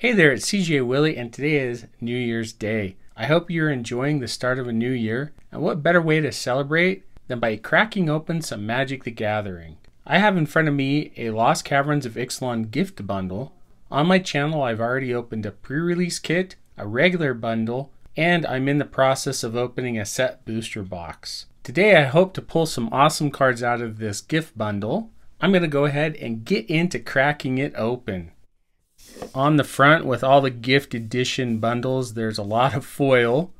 Hey there, it's CJ Willi, and today is New Year's Day. I hope you're enjoying the start of a new year, and what better way to celebrate than by cracking open some Magic the Gathering. I have in front of me a Lost Caverns of Ixalan gift bundle. On my channel, I've already opened a pre release kit, a regular bundle, and I'm in the process of opening a set booster box. Today, I hope to pull some awesome cards out of this gift bundle. I'm going to go ahead and get into cracking it open. On the front with all the gift edition bundles, there's a lot of foil,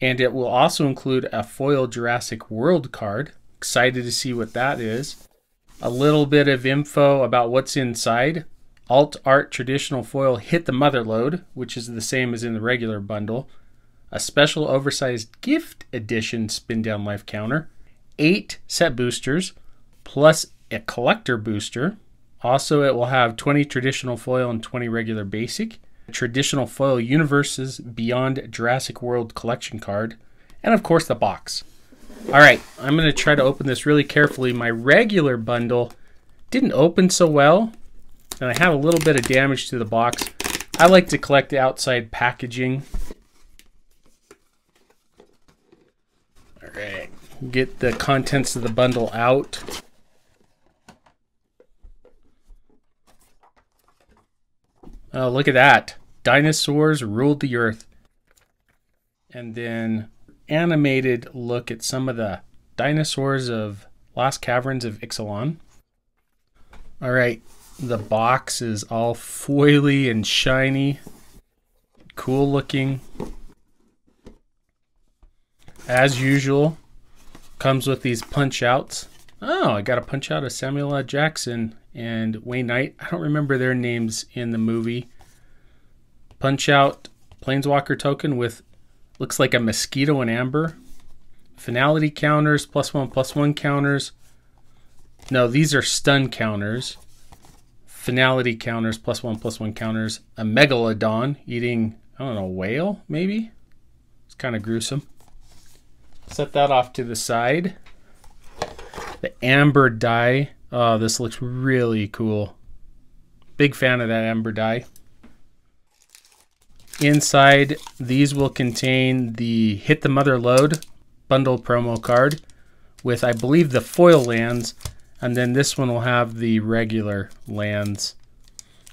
and it will also include a foil Jurassic World card. Excited to see what that is. A little bit of info about what's inside. Alt Art Traditional Foil Hit the Mother Lode, which is the same as in the regular bundle. A special oversized gift edition spin down life counter. Eight set boosters, plus a collector booster also, it will have 20 traditional foil and 20 regular basic. Traditional foil universes beyond Jurassic World collection card. And of course, the box. All right, I'm going to try to open this really carefully. My regular bundle didn't open so well, and I have a little bit of damage to the box. I like to collect the outside packaging. All right, get the contents of the bundle out. Oh, look at that. Dinosaurs ruled the earth. And then animated look at some of the dinosaurs of Lost Caverns of Ixalan. All right, the box is all foily and shiny. Cool looking. As usual, comes with these punch outs. Oh, I got a punch out of Samuel L. Jackson and Wayne Knight. I don't remember their names in the movie. Punch out Planeswalker token with looks like a mosquito and amber. Finality counters, plus one, plus one counters. No, these are stun counters. Finality counters, plus one, plus one counters. A megalodon eating, I don't know, whale, maybe? It's kind of gruesome. Set that off to the side. The amber die Oh, this looks really cool. Big fan of that amber die. Inside, these will contain the Hit the Mother Lode bundle promo card with, I believe, the foil lands, and then this one will have the regular lands.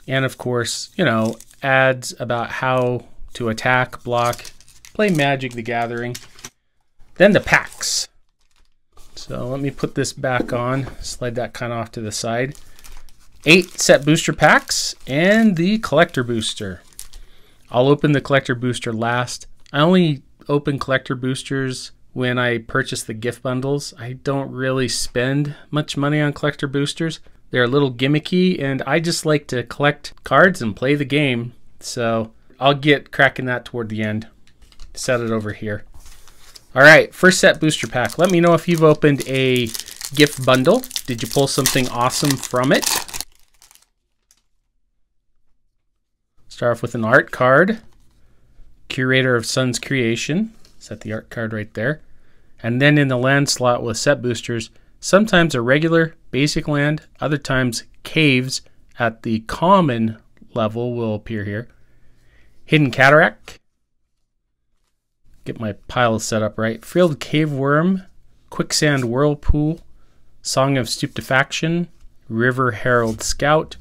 And of course, you know, ads about how to attack, block, play Magic the Gathering. Then the packs. So let me put this back on, slide that kind of off to the side. Eight set booster packs and the collector booster. I'll open the collector booster last. I only open collector boosters when I purchase the gift bundles. I don't really spend much money on collector boosters. They're a little gimmicky and I just like to collect cards and play the game. So I'll get cracking that toward the end. Set it over here. All right, first set booster pack. Let me know if you've opened a gift bundle. Did you pull something awesome from it? Start off with an art card. Curator of Sun's Creation. Set the art card right there. And then in the land slot with set boosters, sometimes a regular basic land, other times caves at the common level will appear here. Hidden Cataract, get my pile set up right. Frilled Cave-Wurm, Quicksand Whirlpool, Song of Stupefaction, River Herald Scout.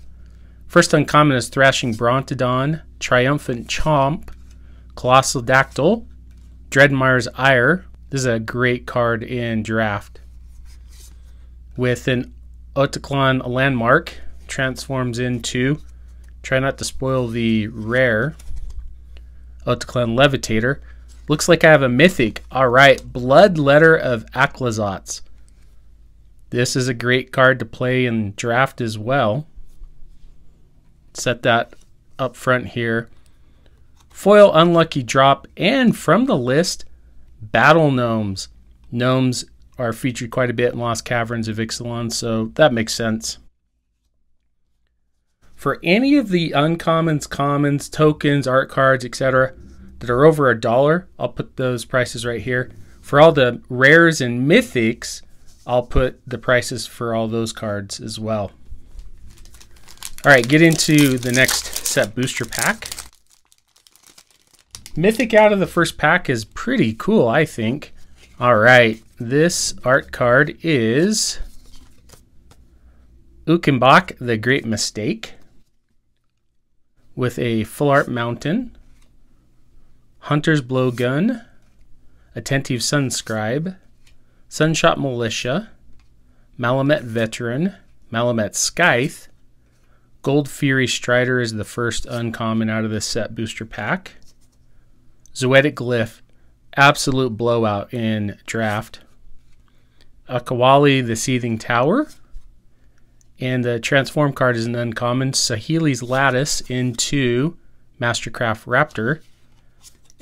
First uncommon is Thrashing Brontodon, Triumphant Chomp, Colossal Dactyl, Dreadmaw's Ire. This is a great card in draft. With an Oteclan landmark, transforms into, try not to spoil the rare, Oteclan Levitator. Looks like I have a mythic. All right, Bloodletter of Aclazotz. This is a great card to play in draft as well. Set that up front here. Foil Unlucky Drop, and from the list, Battle Gnomes. Gnomes are featured quite a bit in Lost Caverns of Ixalan, so that makes sense. For any of the uncommons, commons, tokens, art cards, etc., that are over a dollar, I'll put those prices right here. For all the rares and mythics, I'll put the prices for all those cards as well. All right, get into the next set booster pack. Mythic out of the first pack is pretty cool, I think. All right, this art card is Uchbenbak, The Great Mistake, with a full art mountain, Hunter's Blowgun, Attentive Sunscribe, Sunshot Militia, Malamet Veteran, Malamet Scythe, Goldfury Strider is the first uncommon out of this set booster pack. Zoetic Glyph, absolute blowout in draft. Akawalli, the Seething Tower. And the transform card is an uncommon. Saheeli's Lattice into Mastercraft Raptor.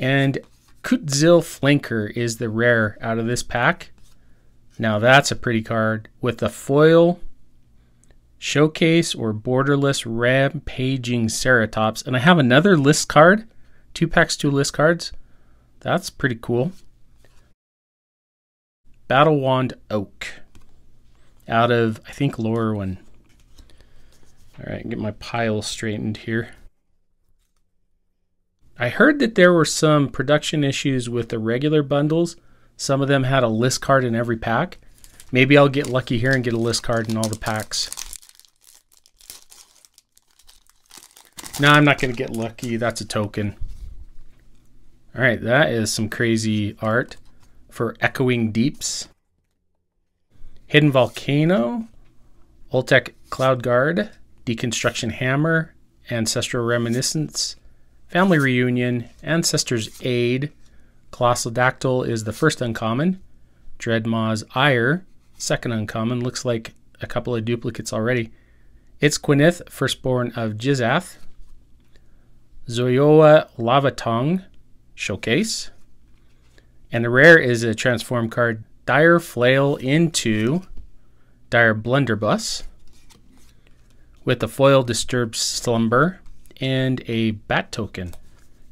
And Kutzil Flanker is the rare out of this pack. Now that's a pretty card with the foil showcase or borderless rampaging ceratops. And I have another list card, two packs, two list cards. That's pretty cool. Battlewand Oak out of, I think, Lorwyn. All right, get my pile straightened here. I heard that there were some production issues with the regular bundles. Some of them had a list card in every pack. Maybe I'll get lucky here and get a list card in all the packs. No, I'm not going to get lucky. That's a token. All right, that is some crazy art for Echoing Deeps. Hidden Volcano, Oltec Cloud Guard, Deconstruction Hammer, Ancestral Reminiscence, Family Reunion, Ancestor's Aid, Colossadactyl is the first uncommon, Dreadmaw's Ire, second uncommon, looks like a couple of duplicates already. Itzquinth, firstborn of Gishath, Zoyowa Lava Tongue Showcase. And the rare is a transform card, Dire Flail into Dire Blunderbuss. With the foil Disturbed Slumber and a bat token.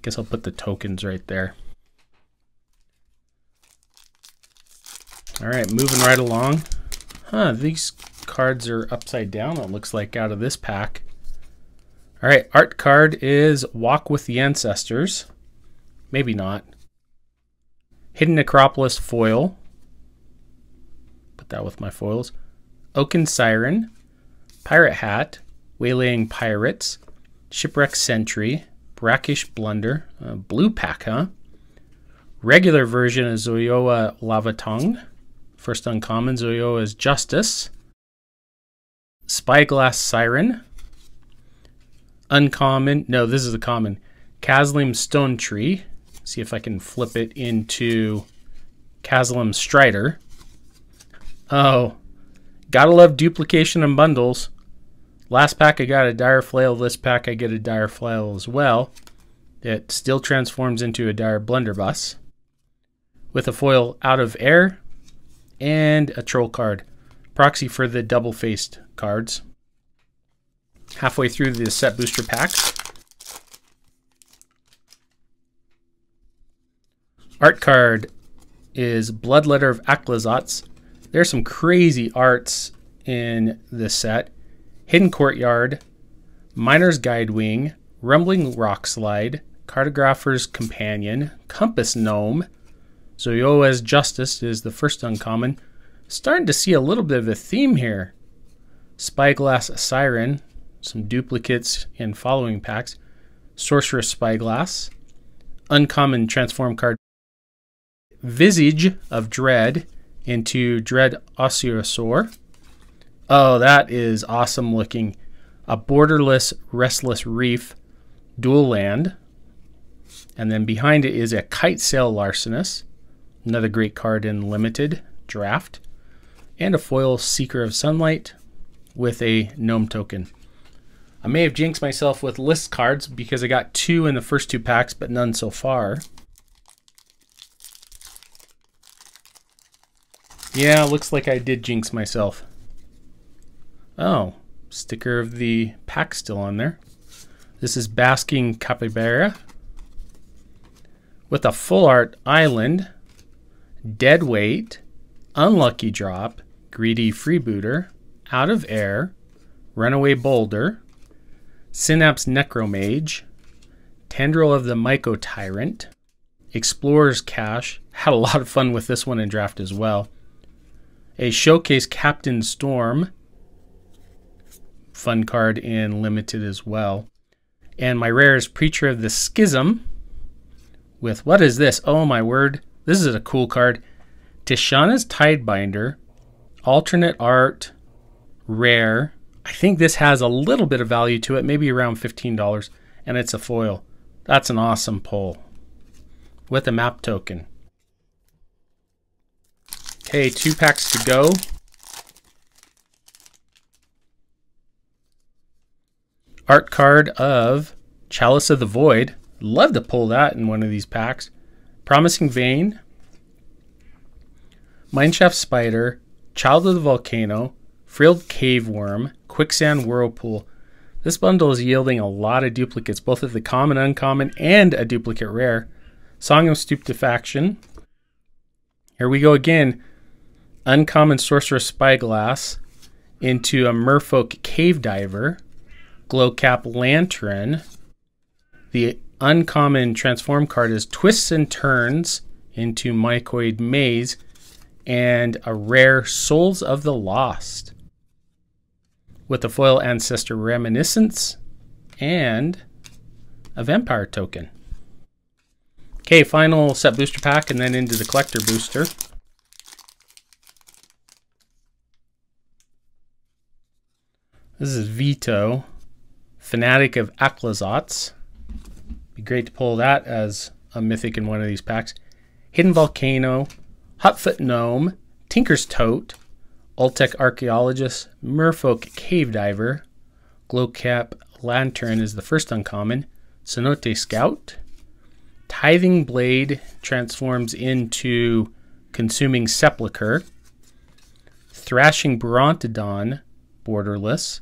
Guess I'll put the tokens right there. All right, moving right along. Huh, these cards are upside down, it looks like, out of this pack. All right, art card is Walk with the Ancestors. Maybe not. Hidden Necropolis foil. Put that with my foils. Oaken Siren. Pirate Hat. Waylaying Pirates. Shipwreck Sentry. Brackish Blunder. Uh, blue pack, huh? Regular version of Zoyowa Lava Tongue. First uncommon, Zoyowa's Justice. Spyglass Siren. Uncommon. No, this is a common. Kaslem Stonetree. See if I can flip it into Kaslem Strider. Oh, gotta love duplication and bundles. Last pack I got a Dire Flail. This pack I get a Dire Flail as well. It still transforms into a Dire Blunderbuss. With a foil out of air and a troll card. Proxy for the double-faced cards halfway through the set booster packs. Art card is Bloodletter of Aclazotz. There's some crazy arts in this set. Hidden Courtyard, Miner's Guidewing, Rumbling Rockslide, Cartographer's Companion, Compass Gnome, Zoyowa's Justice is the first uncommon. Starting to see a little bit of a theme here. Spyglass Siren, some duplicates in following packs. Sorcerous Spyglass, uncommon transform card, Visage of Dread into Dread Osseosaur. Oh, that is awesome looking. A borderless Restless Reef dual land. And then behind it is a Kitesail Larcenist, another great card in limited draft, and a foil Seeker of Sunlight with a gnome token. I may have jinxed myself with list cards because I got two in the first two packs, but none so far. Yeah, looks like I did jinx myself. Oh, sticker of the pack still on there. This is Basking Capybara with a full art island, dead weight, unlucky drop, greedy freebooter, out of air, runaway boulder, Synapse Necromage, Tendril of the Mycotyrant. Explorer's Cache. Had a lot of fun with this one in draft as well. A Showcase Captain Storm. Fun card in Limited as well. And my rare is Preacher of the Schism. With what is this? Oh my word. This is a cool card. Tishana's Tidebinder. Alternate art. Rare. I think this has a little bit of value to it, maybe around $15, and it's a foil. That's an awesome pull with a map token. Okay, two packs to go. Art card of Chalice of the Void. Love to pull that in one of these packs. Promising Vein. Mineshaft Spider. Child of the Volcano. Frilled Cave-Wurm. Quicksand Whirlpool. This bundle is yielding a lot of duplicates, both of the common, uncommon, and a duplicate rare. Song of Stupefaction. Here we go again. Uncommon Sorcerous Spyglass into a Merfolk Cave Diver. Glowcap Lantern. The uncommon transform card is Twists and Turns into Mycoid Maze. And a rare Souls of the Lost with the foil ancestor reminiscence and a vampire token. Okay, final set booster pack and then into the collector booster. This is Vito, Fanatic of Aclazotz. Be great to pull that as a mythic in one of these packs. Hidden Volcano, Hotfoot Gnome, Tinker's Tote, Oltec Archaeologist, Merfolk Cave Diver, Glowcap Lantern is the first uncommon, Cenote Scout, Tithing Blade transforms into Consuming Sepulchre, Thrashing Brontodon, borderless.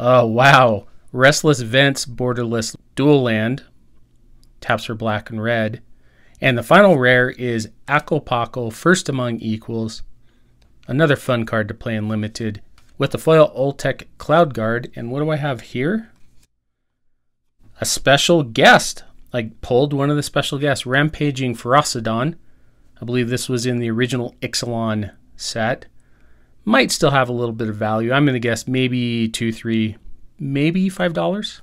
Oh, wow. Restless Vents, borderless dual land, taps for black and red. And the final rare is Akal Pakal, first among equals, Another fun card to play in Limited with the foil Oltec Cloud Guard. And what do I have here? A special guest. I pulled one of the special guests, Rampaging Ferocidon. I believe this was in the original Ixalan set. Might still have a little bit of value. I'm going to guess maybe two, three, maybe five dollars.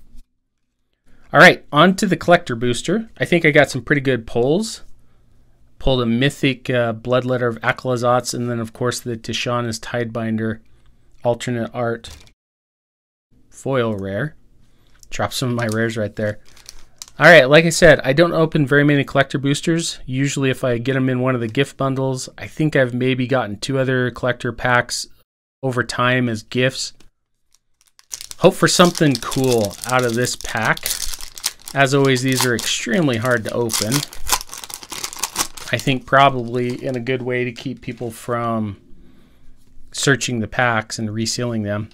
All right, on to the collector booster. I think I got some pretty good pulls pulled a mythic uh, Bloodletter of Aclazotz, and then, of course, the Tishana's Tidebinder alternate art foil rare. Drop some of my rares right there. All right, like I said, I don't open very many collector boosters. Usually, if I get them in one of the gift bundles, I think I've maybe gotten two other collector packs over time as gifts. Hope for something cool out of this pack. As always, these are extremely hard to open. I think probably in a good way to keep people from searching the packs and resealing them.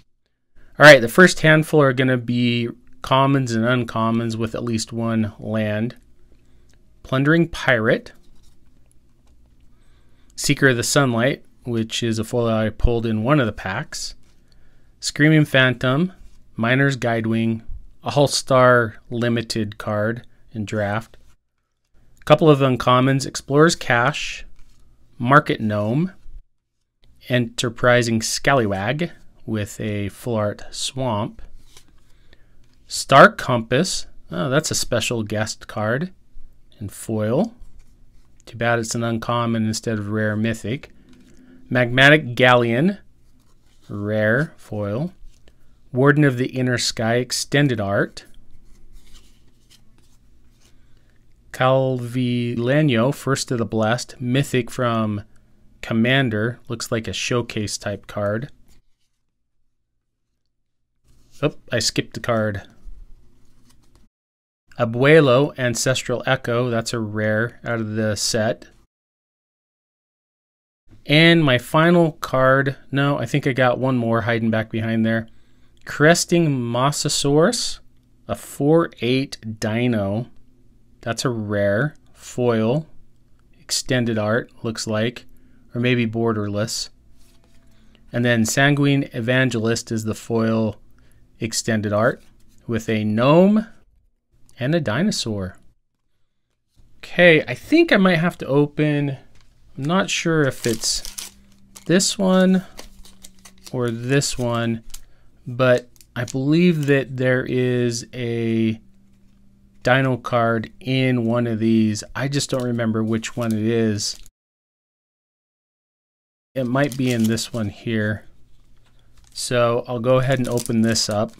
All right, the first handful are going to be commons and uncommons with at least one land. Plundering Pirate, Seeker of the Sunlight, which is a foil I pulled in one of the packs, Screaming Phantom, Miner's Guidewing, All Star Limited card in draft, a couple of uncommons Explorer's Cache, Market Gnome, Enterprising Scallywag with a full art swamp, Star Compass. Oh, that's a special guest card. And foil. Too bad it's an uncommon instead of rare mythic. Magmatic Galleon. Rare foil. Warden of the Inner Sky extended art. Clavileño, First of the Blessed, Mythic from Commander. Looks like a showcase type card. Oh, I skipped the card. Abuelo, Ancestral Echo. That's a rare out of the set. And my final card. No, I think I got one more hiding back behind there. Cresting Mosasaurus. A 4-8 Dino. That's a rare foil extended art, looks like, or maybe borderless. And then Sanguine Evangelist is the foil extended art with a gnome and a dinosaur. Okay, I think I might have to open, I'm not sure if it's this one or this one, but I believe that there is a dino card in one of these. I just don't remember which one it is. It might be in this one here. So I'll go ahead and open this up.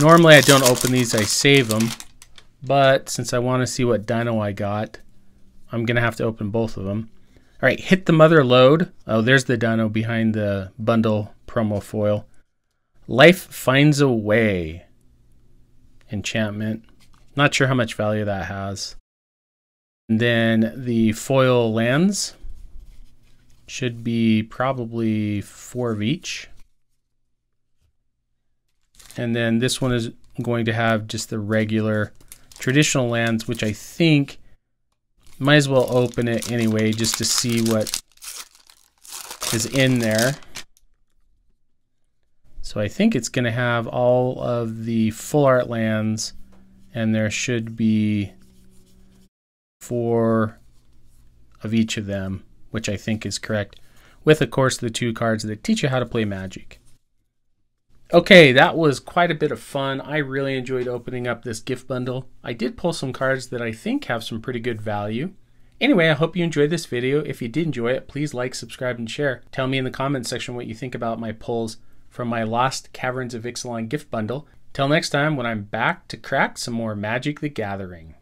Normally I don't open these, I save them. But since I want to see what dino I got, I'm going to have to open both of them. All right, hit the mother lode. Oh, there's the dino behind the bundle promo foil. Life finds a way. Enchantment. Not sure how much value that has. And then the foil lands should be probably four of each. And then this one is going to have just the regular traditional lands, which I think might as well open it anyway just to see what is in there. So I think it's going to have all of the full art lands and there should be four of each of them, which I think is correct, with of course the two cards that teach you how to play Magic. Okay, that was quite a bit of fun. I really enjoyed opening up this gift bundle. I did pull some cards that I think have some pretty good value. Anyway, I hope you enjoyed this video. If you did enjoy it, please like, subscribe, and share. Tell me in the comments section what you think about my pulls from my Lost Caverns of Ixalan gift bundle. Till next time when I'm back to crack some more Magic the Gathering.